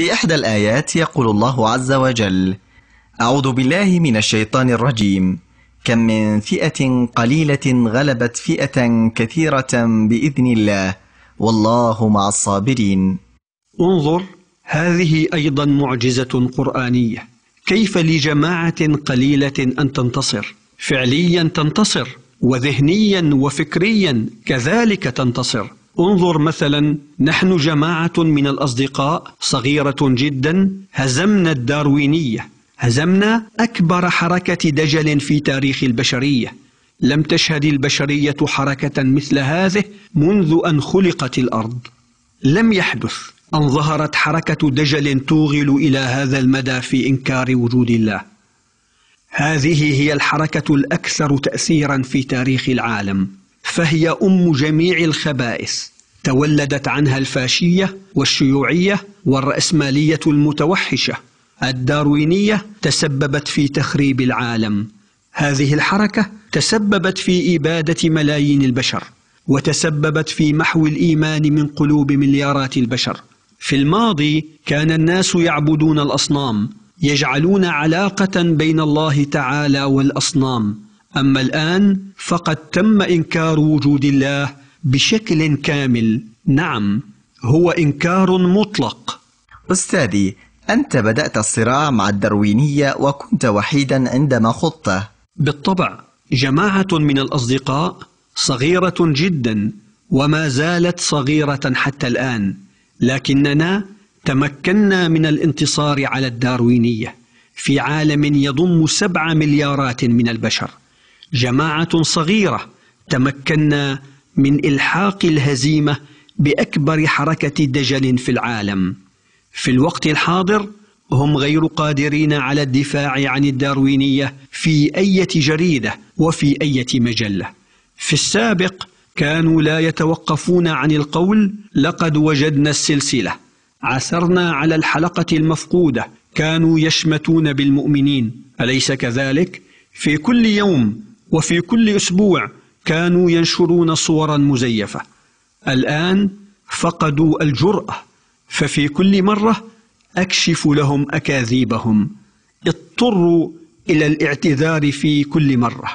في إحدى الآيات يقول الله عز وجل أعوذ بالله من الشيطان الرجيم. كم من فئة قليلة غلبت فئة كثيرة بإذن الله. والله مع الصابرين. انظر هذه أيضا معجزة قرآنية. كيف لجماعة قليلة أن تنتصر؟ فعليا تنتصر وذهنيا وفكريا كذلك تنتصر. انظر مثلا نحن جماعة من الأصدقاء صغيرة جدا هزمنا الداروينية هزمنا أكبر حركة دجل في تاريخ البشرية. لم تشهد البشرية حركة مثل هذه منذ أن خلقت الأرض. لم يحدث أن ظهرت حركة دجل توغل إلى هذا المدى في إنكار وجود الله. هذه هي الحركة الأكثر تأثيرا في تاريخ العالم. فهي أم جميع الخبائث تولدت عنها الفاشية والشيوعية والرأسمالية المتوحشة. الداروينية تسببت في تخريب العالم. هذه الحركة تسببت في إبادة ملايين البشر وتسببت في محو الإيمان من قلوب مليارات البشر. في الماضي كان الناس يعبدون الأصنام يجعلون علاقة بين الله تعالى والأصنام. أما الآن فقد تم إنكار وجود الله بشكل كامل. نعم هو إنكار مطلق. أستاذي أنت بدأت الصراع مع الدروينية وكنت وحيدا عندما خضته. بالطبع جماعة من الأصدقاء صغيرة جدا وما زالت صغيرة حتى الآن لكننا تمكنا من الانتصار على الداروينية في عالم يضم سبع مليارات من البشر. جماعة صغيرة تمكنا من إلحاق الهزيمة بأكبر حركة دجل في العالم. في الوقت الحاضر هم غير قادرين على الدفاع عن الداروينية في أي جريدة وفي أي مجلة. في السابق كانوا لا يتوقفون عن القول لقد وجدنا السلسلة عثرنا على الحلقة المفقودة. كانوا يشمتون بالمؤمنين. أليس كذلك؟ في كل يوم وفي كل أسبوع كانوا ينشرون صورا مزيفة. الآن فقدوا الجرأة ففي كل مرة أكشف لهم أكاذيبهم. اضطروا إلى الاعتذار في كل مرة.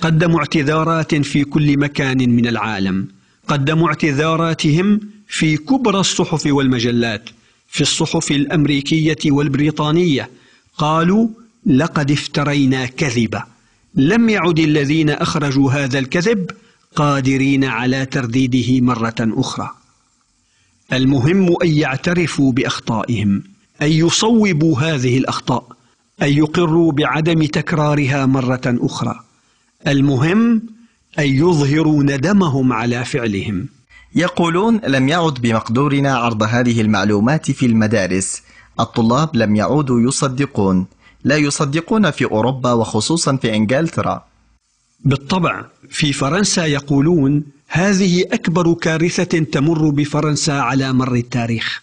قدموا اعتذارات في كل مكان من العالم. قدموا اعتذاراتهم في كبرى الصحف والمجلات في الصحف الأمريكية والبريطانية. قالوا لقد افترينا كذبا. لم يعد الذين أخرجوا هذا الكذب قادرين على ترديده مرة أخرى. المهم أن يعترفوا بأخطائهم أن يصوبوا هذه الأخطاء أن يقروا بعدم تكرارها مرة أخرى. المهم أن يظهروا ندمهم على فعلهم. يقولون لم يعد بمقدورنا عرض هذه المعلومات في المدارس. الطلاب لم يعودوا يصدقون. لا يصدقون في أوروبا وخصوصا في إنجلترا. بالطبع في فرنسا يقولون هذه أكبر كارثة تمر بفرنسا على مر التاريخ.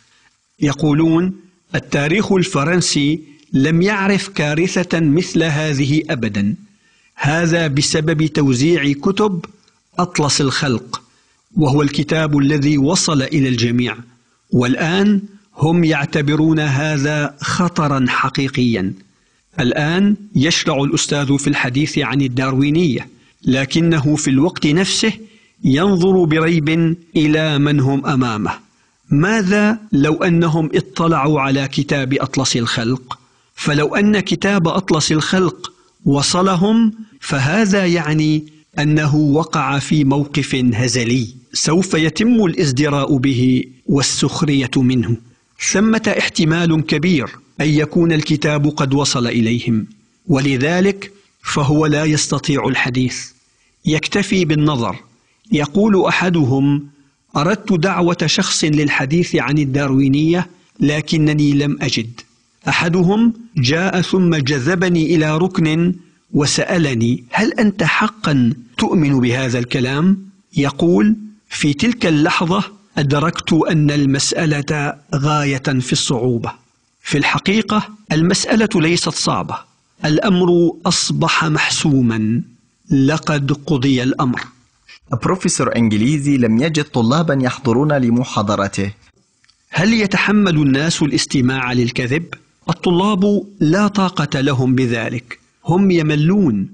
يقولون التاريخ الفرنسي لم يعرف كارثة مثل هذه أبدا. هذا بسبب توزيع كتب أطلس الخلق وهو الكتاب الذي وصل إلى الجميع. والآن هم يعتبرون هذا خطرا حقيقيا. الآن يشرع الأستاذ في الحديث عن الداروينية لكنه في الوقت نفسه ينظر بريب إلى من هم أمامه. ماذا لو أنهم اطلعوا على كتاب أطلس الخلق؟ فلو أن كتاب أطلس الخلق وصلهم فهذا يعني أنه وقع في موقف هزلي سوف يتم الازدراء به والسخرية منه. ثمة احتمال كبير. أن يكون الكتاب قد وصل إليهم. ولذلك فهو لا يستطيع الحديث. يكتفي بالنظر. يقول أحدهم أردت دعوة شخص للحديث عن الداروينية لكنني لم أجد. أحدهم جاء ثم جذبني إلى ركن وسألني هل أنت حقا تؤمن بهذا الكلام؟ يقول في تلك اللحظة أدركت أن المسألة غاية في الصعوبة. في الحقيقة المسألة ليست صعبة. الأمر أصبح محسوما. لقد قضي الأمر. بروفيسور إنجليزي لم يجد طلابا يحضرون لمحاضرته. هل يتحمل الناس الاستماع للكذب؟ الطلاب لا طاقة لهم بذلك. هم يملون.